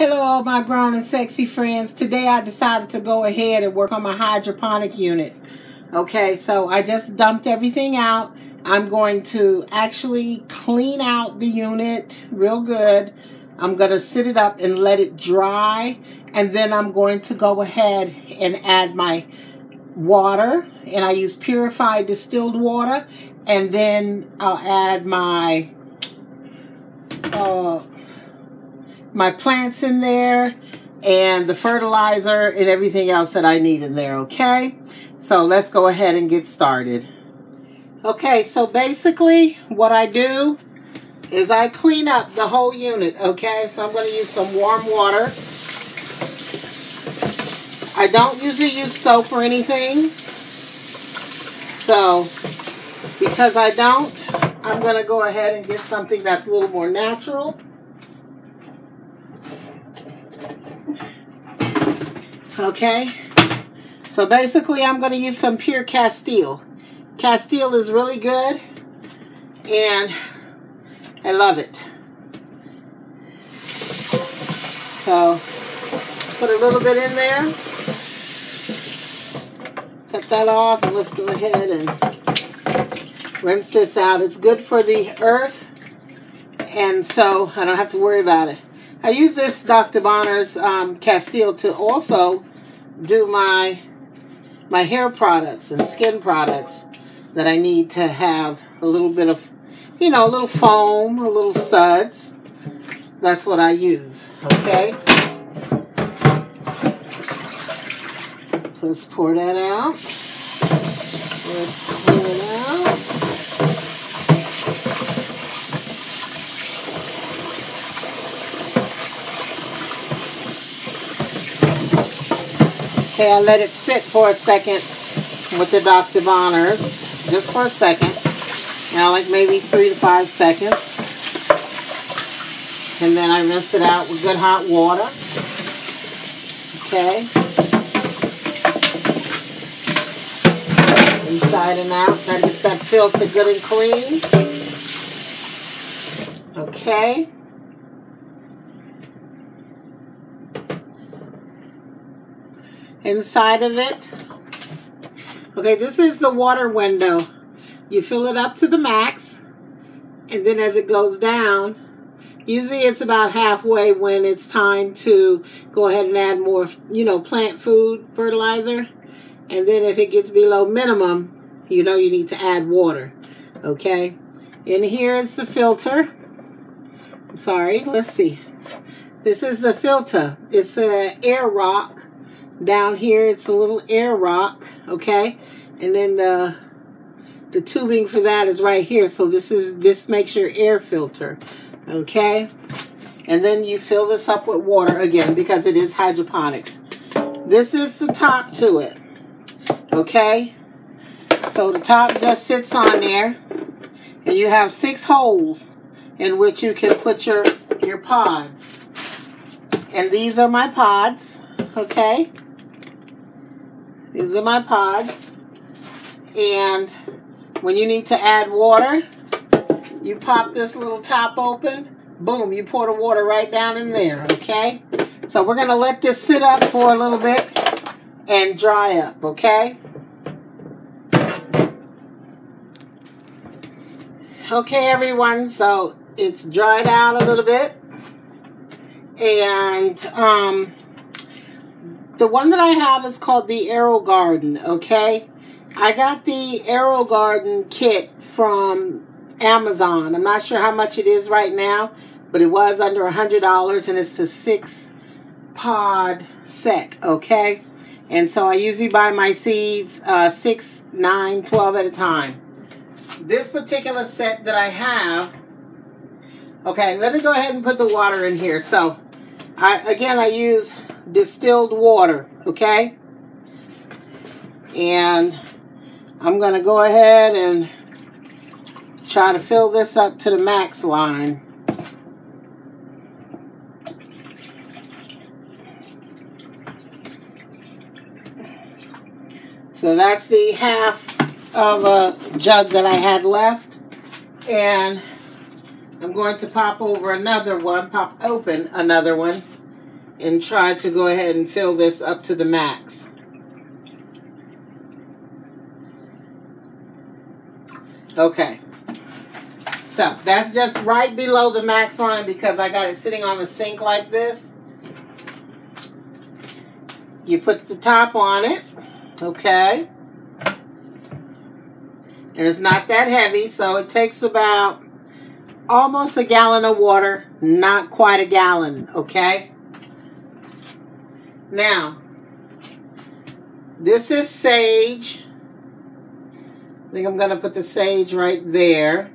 Hello, all my grown and sexy friends. Today I decided to go ahead and work on my hydroponic unit. Okay, so I just dumped everything out. I'm going to actually clean out the unit real good. I'm going to sit it up and let it dry. And then I'm going to go ahead and add my water. And I use purified distilled water. And then I'll add my... Uh, my plants in there and the fertilizer and everything else that I need in there, okay? So let's go ahead and get started. Okay, so basically what I do is I clean up the whole unit, okay? So I'm going to use some warm water. I don't usually use soap or anything. So, because I don't, I'm going to go ahead and get something that's a little more natural. Okay, so basically I'm going to use some pure Castile. Castile is really good and I love it. So put a little bit in there. Cut that off and let's go ahead and rinse this out. It's good for the earth and so I don't have to worry about it. I use this Dr. Bronner's um, Castile to also do my my hair products and skin products that I need to have a little bit of, you know, a little foam, a little suds. That's what I use, okay? So let's pour that out. Let's clean it out. Okay, I let it sit for a second with the Dr. Bronner's, just for a second. Now, like maybe three to five seconds. And then I rinse it out with good hot water. Okay. Inside and out. Gotta get that filter good and clean. Okay. Inside of it. Okay, this is the water window. You fill it up to the max, and then as it goes down, usually it's about halfway when it's time to go ahead and add more, you know, plant food fertilizer. And then if it gets below minimum, you know you need to add water. Okay, and here is the filter. I'm sorry, let's see. This is the filter. It's a Airrock down here, it's a little air rock, okay? And then the, the tubing for that is right here. So this is this makes your air filter, okay? And then you fill this up with water again because it is hydroponics. This is the top to it, okay? So the top just sits on there. And you have six holes in which you can put your, your pods. And these are my pods, okay? These are my pods. And when you need to add water, you pop this little top open. Boom, you pour the water right down in there, okay? So we're going to let this sit up for a little bit and dry up, okay? Okay, everyone, so it's dried out a little bit. And um, the one that I have is called the AeroGarden, okay? I got the AeroGarden kit from Amazon. I'm not sure how much it is right now, but it was under a $100 and it's the six pod set, okay? And so I usually buy my seeds uh, 6, nine, twelve at a time. This particular set that I have, okay, let me go ahead and put the water in here. So, I again, I use distilled water, okay? And I'm going to go ahead and try to fill this up to the max line. So that's the half of a jug that I had left. And I'm going to pop over another one, pop open another one and try to go ahead and fill this up to the max. Okay. So that's just right below the max line because I got it sitting on the sink like this. You put the top on it, okay? And it's not that heavy, so it takes about almost a gallon of water, not quite a gallon, okay? Now, this is sage. I think I'm going to put the sage right there.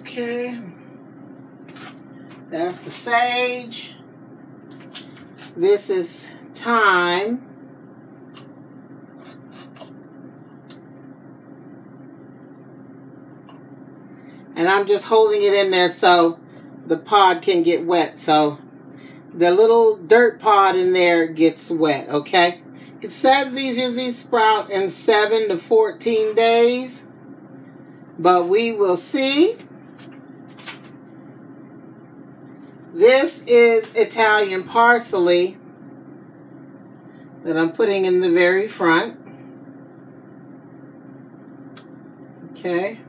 Okay. That's the sage. This is thyme. And I'm just holding it in there so the pod can get wet. So the little dirt pod in there gets wet, okay? It says these usually sprout in 7 to 14 days. But we will see. This is Italian parsley that I'm putting in the very front. Okay.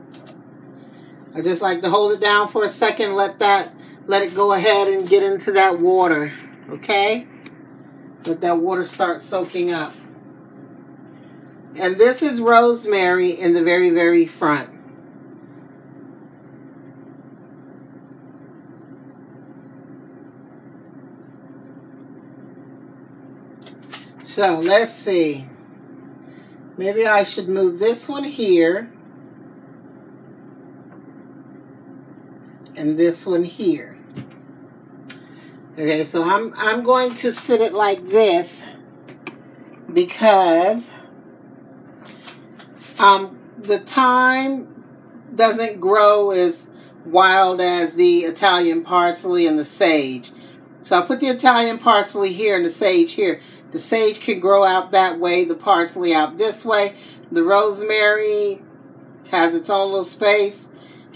I just like to hold it down for a second, let that, let it go ahead and get into that water, okay? Let that water start soaking up. And this is rosemary in the very, very front. So let's see. Maybe I should move this one here. And this one here. Okay, so I'm I'm going to sit it like this because um, the thyme doesn't grow as wild as the Italian parsley and the sage. So I put the Italian parsley here and the sage here. The sage can grow out that way, the parsley out this way. The rosemary has its own little space.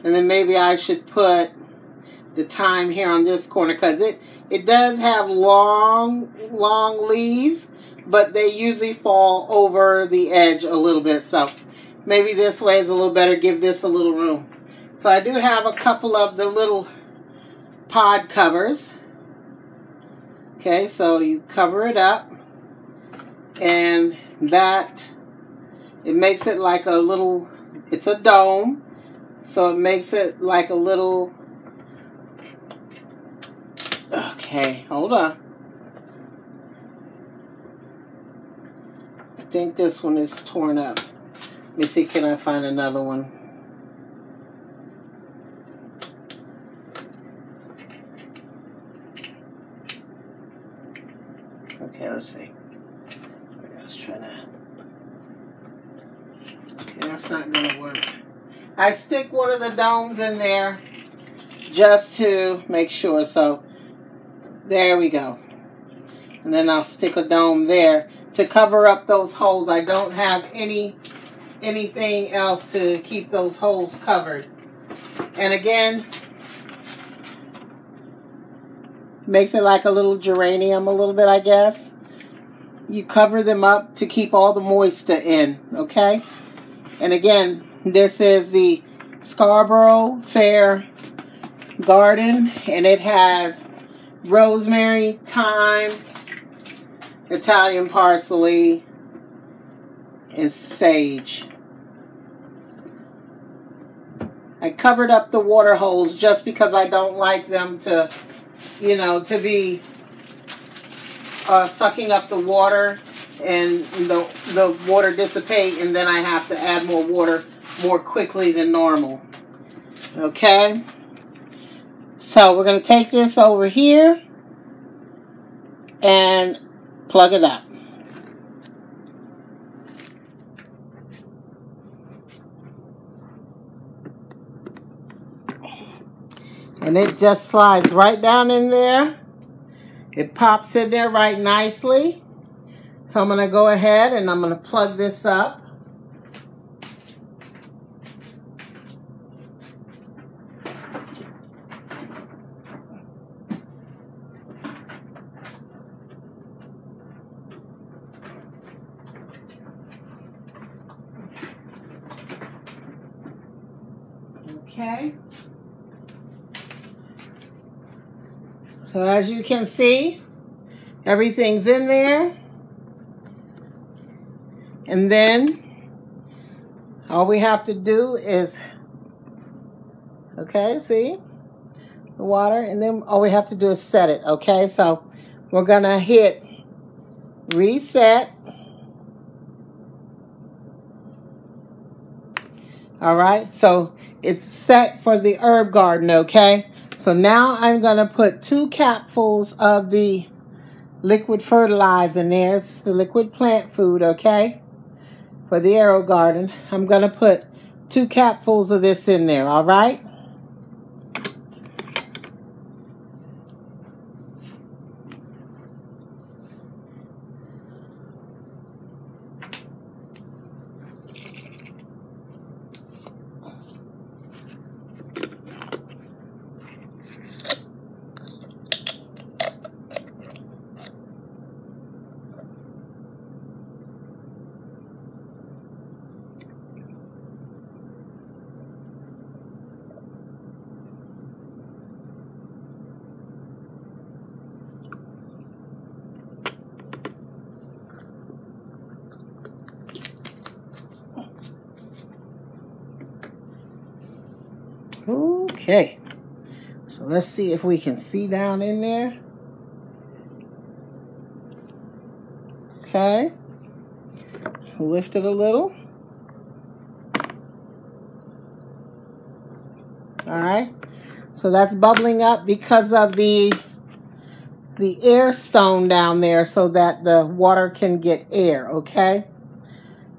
And then maybe I should put the thyme here on this corner because it, it does have long, long leaves, but they usually fall over the edge a little bit. So maybe this way is a little better, give this a little room. So I do have a couple of the little pod covers. Okay, so you cover it up and that, it makes it like a little, it's a dome so it makes it like a little... Okay, hold on. I think this one is torn up. Let me see, can I find another one? Okay, let's see. Let's try that. Okay, that's not going to work. I stick one of the domes in there just to make sure. So there we go. And then I'll stick a dome there to cover up those holes. I don't have any anything else to keep those holes covered. And again, makes it like a little geranium a little bit, I guess. You cover them up to keep all the moisture in, okay? And again, this is the Scarborough Fair Garden, and it has rosemary, thyme, Italian parsley, and sage. I covered up the water holes just because I don't like them to, you know, to be uh, sucking up the water and the, the water dissipate and then I have to add more water more quickly than normal. Okay? So we're going to take this over here and plug it up. And it just slides right down in there. It pops in there right nicely. So I'm going to go ahead and I'm going to plug this up. Okay. So as you can see, everything's in there. And then all we have to do is, okay, see the water, and then all we have to do is set it, okay? So we're gonna hit reset. All right, so it's set for the herb garden, okay? So now I'm gonna put two capfuls of the liquid fertilizer in there. It's the liquid plant food, okay? For the AeroGarden. I'm gonna put two capfuls of this in there, all right? Okay. So let's see if we can see down in there. Okay. Lift it a little. All right. So that's bubbling up because of the the air stone down there so that the water can get air, okay?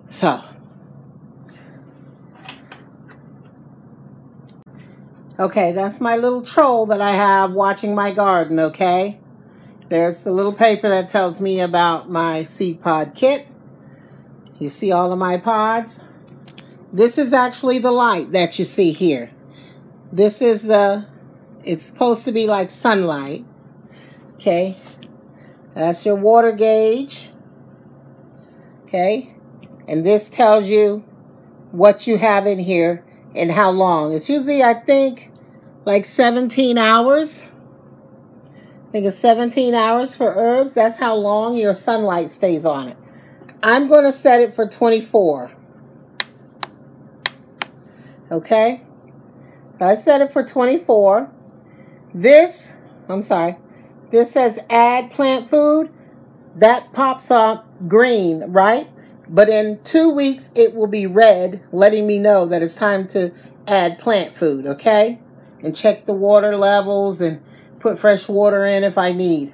So Okay, that's my little troll that I have watching my garden, okay? There's a little paper that tells me about my seed pod kit. You see all of my pods? This is actually the light that you see here. This is the, it's supposed to be like sunlight. Okay, that's your water gauge. Okay, and this tells you what you have in here and how long. It's usually, I think, like 17 hours. I think it's 17 hours for herbs. That's how long your sunlight stays on it. I'm going to set it for 24. Okay? I set it for 24. This, I'm sorry, this says add plant food. That pops up green, right? But in two weeks, it will be red, letting me know that it's time to add plant food, okay? And check the water levels and put fresh water in if I need.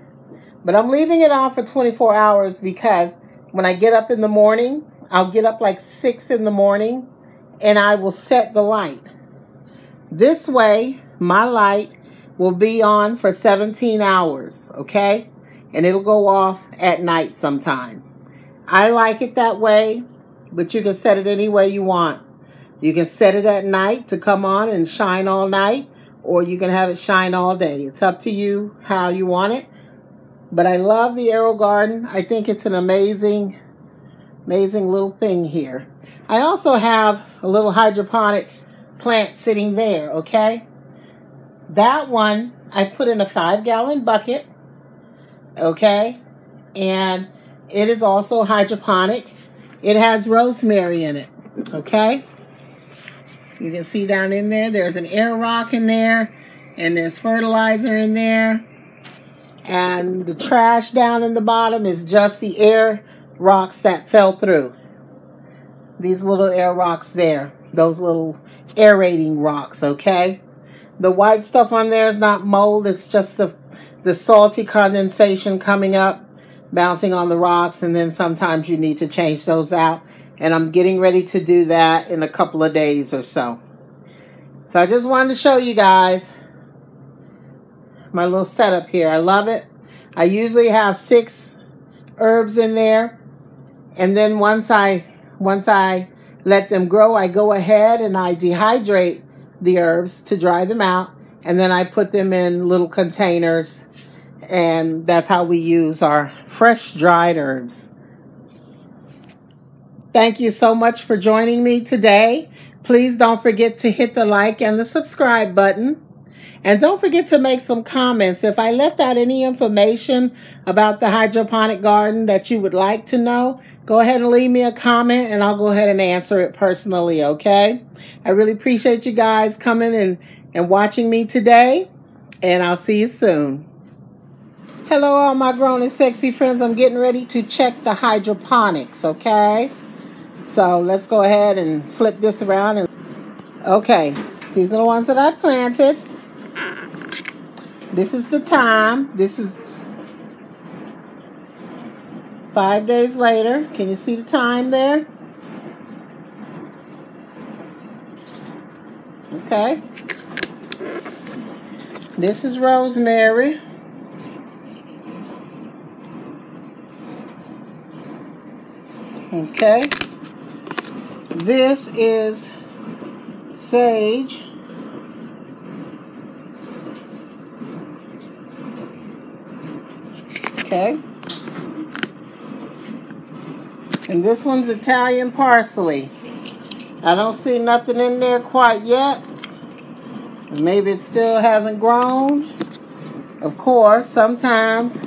But I'm leaving it on for 24 hours because when I get up in the morning, I'll get up like 6 in the morning and I will set the light. This way, my light will be on for 17 hours, okay? And it'll go off at night sometime. I like it that way, but you can set it any way you want. You can set it at night to come on and shine all night, or you can have it shine all day. It's up to you how you want it. But I love the AeroGarden. I think it's an amazing, amazing little thing here. I also have a little hydroponic plant sitting there, okay? That one I put in a five gallon bucket, okay? And it is also hydroponic. It has rosemary in it, okay? You can see down in there, there's an air rock in there, and there's fertilizer in there. And the trash down in the bottom is just the air rocks that fell through. These little air rocks there, those little aerating rocks, okay? The white stuff on there is not mold, it's just the, the salty condensation coming up bouncing on the rocks and then sometimes you need to change those out and I'm getting ready to do that in a couple of days or so. So I just wanted to show you guys my little setup here. I love it. I usually have six herbs in there and then once I once I let them grow I go ahead and I dehydrate the herbs to dry them out and then I put them in little containers and that's how we use our fresh dried herbs. Thank you so much for joining me today. Please don't forget to hit the like and the subscribe button. And don't forget to make some comments. If I left out any information about the hydroponic garden that you would like to know, go ahead and leave me a comment and I'll go ahead and answer it personally, okay? I really appreciate you guys coming and, and watching me today, and I'll see you soon. Hello, all my grown and sexy friends. I'm getting ready to check the hydroponics, okay? So let's go ahead and flip this around. and Okay, these are the ones that I planted. This is the thyme. This is five days later. Can you see the thyme there? Okay. This is rosemary. Okay. This is sage. Okay. And this one's Italian parsley. I don't see nothing in there quite yet. Maybe it still hasn't grown. Of course, sometimes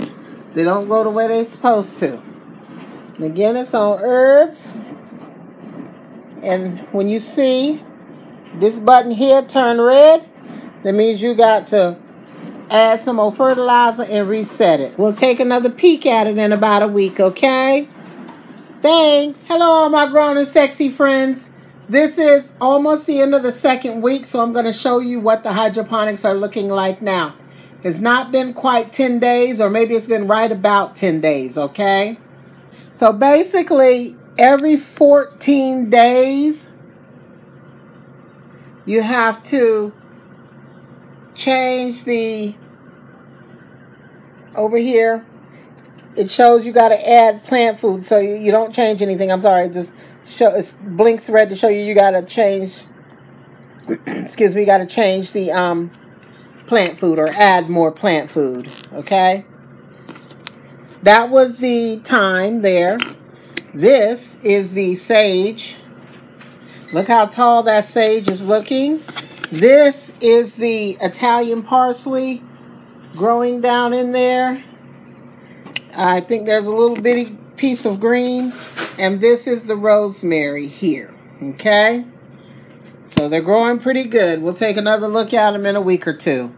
they don't grow the way they're supposed to. And again, it's on herbs. And when you see this button here turn red, that means you got to add some more fertilizer and reset it. We'll take another peek at it in about a week, okay? Thanks. Hello, my grown and sexy friends. This is almost the end of the second week, so I'm going to show you what the hydroponics are looking like now. It's not been quite 10 days, or maybe it's been right about 10 days, okay? So basically, every 14 days, you have to change the over here it shows you got to add plant food. So you, you don't change anything. I'm sorry this show it blinks red to show you you got to change excuse me got to change the um plant food or add more plant food okay that was the thyme there this is the sage look how tall that sage is looking this is the Italian parsley growing down in there. I think there's a little bitty piece of green. And this is the rosemary here. Okay? So they're growing pretty good. We'll take another look at them in a week or two.